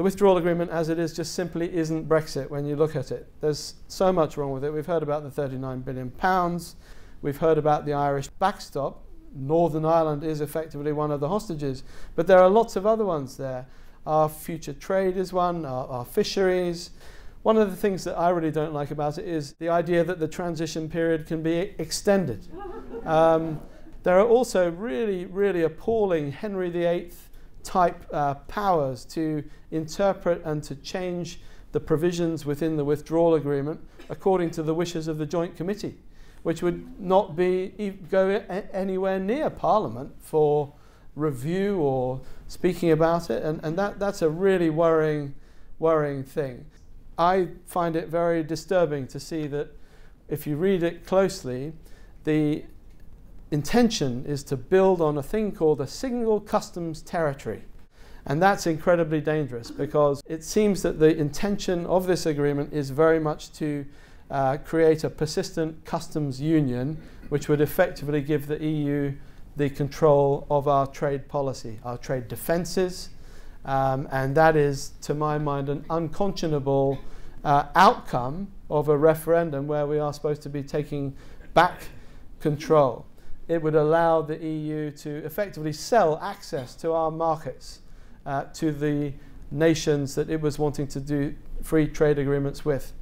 The withdrawal agreement, as it is, just simply isn't Brexit when you look at it. There's so much wrong with it. We've heard about the 39 billion pounds. We've heard about the Irish backstop. Northern Ireland is effectively one of the hostages, but there are lots of other ones there. Our future trade is one, our, our fisheries. One of the things that I really don't like about it is the idea that the transition period can be extended. Um, there are also really, really appalling Henry VIII type uh, powers to interpret and to change the provisions within the withdrawal agreement according to the wishes of the Joint Committee, which would not be go anywhere near Parliament for review or speaking about it, and, and that, that's a really worrying, worrying thing. I find it very disturbing to see that if you read it closely, the intention is to build on a thing called a single customs territory. And that's incredibly dangerous because it seems that the intention of this agreement is very much to uh, create a persistent customs union, which would effectively give the EU the control of our trade policy, our trade defences. Um, and that is, to my mind, an unconscionable uh, outcome of a referendum where we are supposed to be taking back control it would allow the EU to effectively sell access to our markets uh, to the nations that it was wanting to do free trade agreements with.